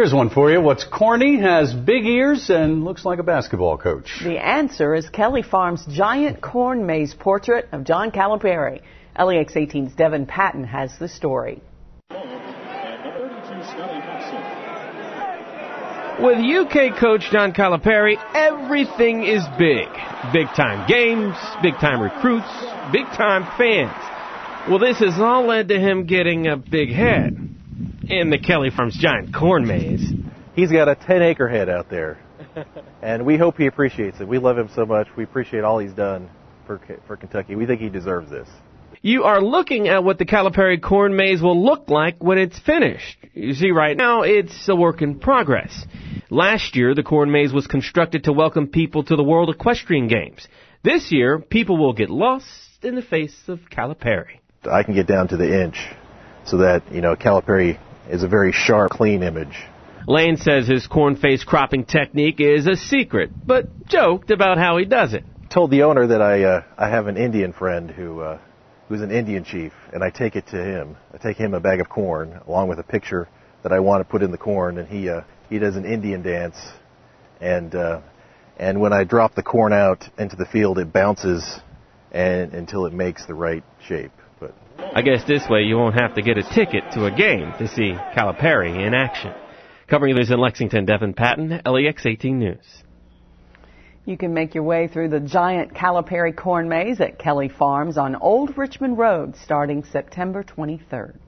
Here's one for you. What's corny, has big ears, and looks like a basketball coach? The answer is Kelley Farm's giant corn maze portrait of John Calipari. LEX 18's Devon Patton has the story. With UK coach John Calipari, everything is big. Big time games, big time recruits, big time fans. Well, this has all led to him getting a big head in the Kelley Farms giant corn maze. He's got a 10 acre head out there. and we hope he appreciates it. We love him so much. We appreciate all he's done for, for Kentucky. We think he deserves this. You are looking at what the Calipari corn maze will look like when it's finished. You see, right now, it's a work in progress. Last year, the corn maze was constructed to welcome people to the World Equestrian Games. This year, people will get lost in the face of Calipari. I can get down to the inch so that, you know, Calipari is a very sharp, clean image. Lane says his corn face cropping technique is a secret, but joked about how he does it. Told the owner that I uh, I have an Indian friend who uh, who's an Indian chief, and I take it to him. I take him a bag of corn along with a picture that I want to put in the corn, and he uh, he does an Indian dance, and uh, and when I drop the corn out into the field, it bounces and until it makes the right shape. But I guess this way you won't have to get a ticket to a game to see Calipari in action. Covering this in Lexington, Devon Patton, LEX 18 News. You can make your way through the giant Calipari corn maze at Kelley Farms on Old Richmond Road starting September 23rd.